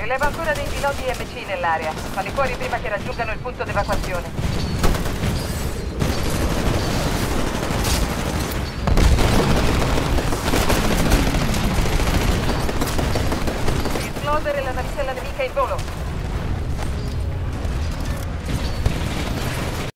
Rileva ancora dei piloti MC nell'area. Falli fuori prima che raggiungano il punto d'evacuazione. Esplodere la navicella nemica in volo.